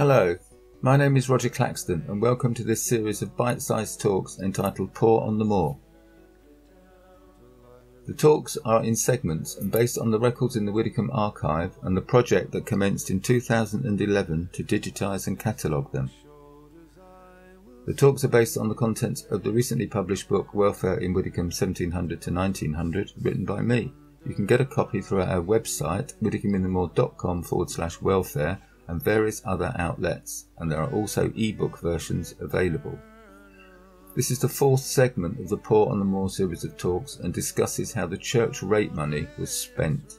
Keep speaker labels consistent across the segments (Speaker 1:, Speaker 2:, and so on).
Speaker 1: Hello, my name is Roger Claxton, and welcome to this series of bite sized talks entitled Poor on the Moor. The talks are in segments and based on the records in the Widecombe archive and the project that commenced in 2011 to digitise and catalogue them. The talks are based on the contents of the recently published book Welfare in Widecombe 1700 to 1900, written by me. You can get a copy through our website, widecombe-in-the-moor.com forward slash welfare, and various other outlets, and there are also ebook versions available. This is the fourth segment of the Poor on the Moor series of talks and discusses how the church rate money was spent.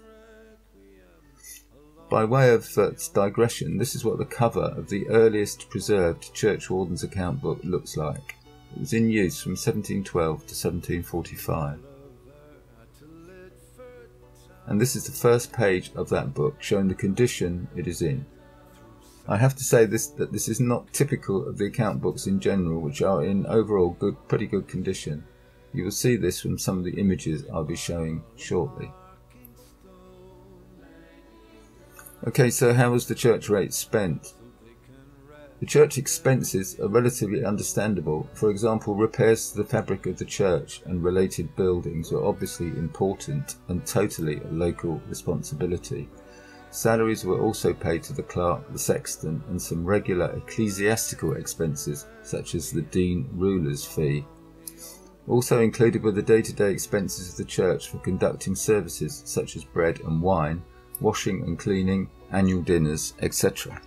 Speaker 1: By way of uh, digression, this is what the cover of the earliest preserved Churchwarden's account book looks like. It was in use from 1712 to 1745. And this is the first page of that book showing the condition it is in. I have to say this that this is not typical of the account books in general, which are in overall good, pretty good condition. You will see this from some of the images I'll be showing shortly. Okay, so how was the church rate spent? The church expenses are relatively understandable. For example, repairs to the fabric of the church and related buildings are obviously important and totally a local responsibility. Salaries were also paid to the clerk, the sexton, and some regular ecclesiastical expenses, such as the dean rural's fee. Also included were the day to day expenses of the church for conducting services such as bread and wine, washing and cleaning, annual dinners, etc.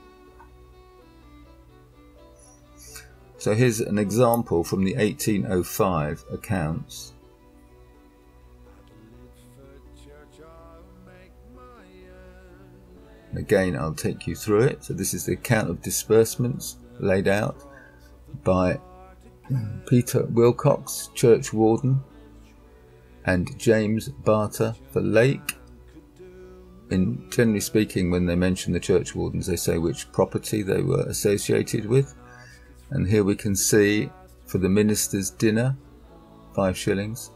Speaker 1: So here's an example from the 1805 accounts. Again, I'll take you through it. So this is the account of disbursements laid out by Peter Wilcox, church warden, and James Barter for Lake. In generally speaking, when they mention the church wardens, they say which property they were associated with. And here we can see for the minister's dinner, five shillings.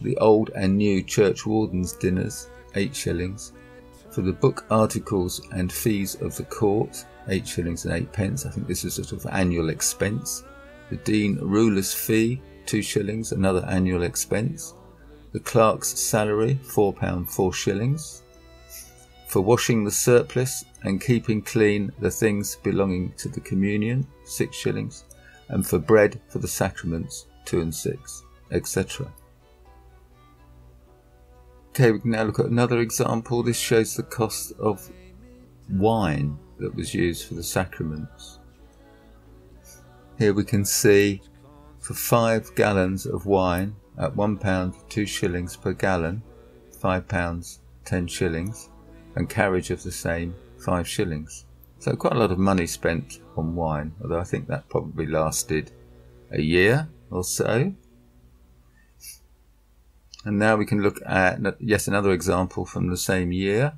Speaker 1: The old and new church wardens' dinners, eight shillings for the book articles and fees of the court, eight shillings and eight pence. I think this is a sort of annual expense. The dean rural's fee, two shillings, another annual expense. The clerk's salary, four pound four shillings. For washing the surplice and keeping clean the things belonging to the communion, six shillings. And for bread for the sacraments, two and six, etc. Okay, we can now look at another example. This shows the cost of wine that was used for the sacraments. Here we can see for five gallons of wine at one pound two shillings per gallon, five pounds ten shillings, and carriage of the same five shillings. So quite a lot of money spent on wine, although I think that probably lasted a year or so. And now we can look at yes another example from the same year.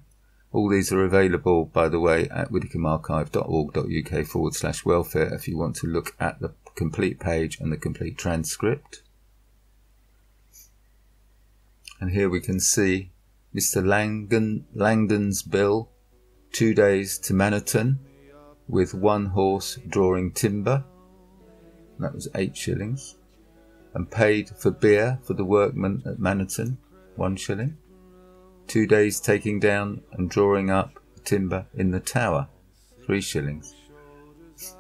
Speaker 1: All these are available, by the way, at widecombearchive.org.uk forward slash welfare if you want to look at the complete page and the complete transcript. And here we can see Mr. Langdon, Langdon's bill, two days to Manaton, with one horse drawing timber. That was eight shillings and paid for beer for the workmen at Manaton, one shilling. Two days taking down and drawing up timber in the tower, three shillings.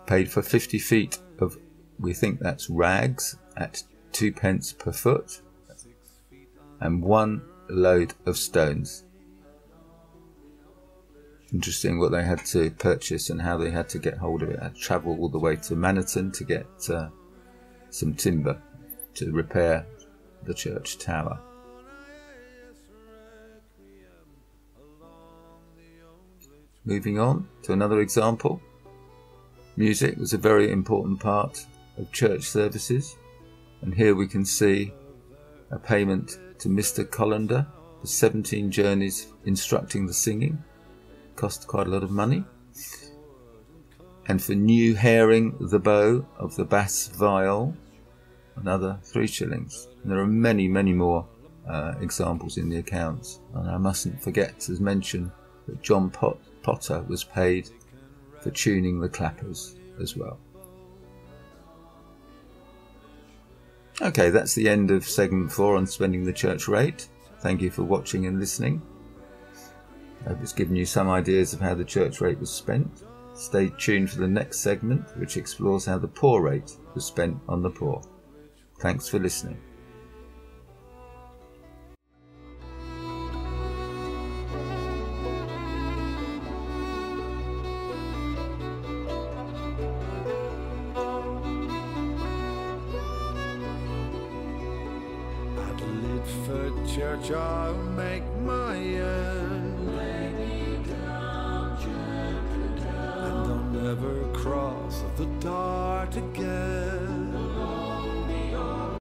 Speaker 1: Paid for 50 feet of, we think that's rags, at two pence per foot, and one load of stones. Interesting what they had to purchase and how they had to get hold of it. I travel all the way to Manaton to get uh, some timber to repair the church tower. Moving on to another example. Music was a very important part of church services, and here we can see a payment to Mr. Colander for 17 journeys instructing the singing. Cost quite a lot of money. And for new hairing the bow of the bass viol, another three shillings. And there are many, many more uh, examples in the accounts. And I mustn't forget to mention that John Pot- Potter was paid for tuning the clappers as well. Okay, that's the end of segment four on spending the church rate. Thank you for watching and listening. I hope it's given you some ideas of how the church rate was spent. Stay tuned for the next segment, which explores how the poor rate was spent on the poor. Thanks for listening.
Speaker 2: church I'll make my end And I'll never cross the dart again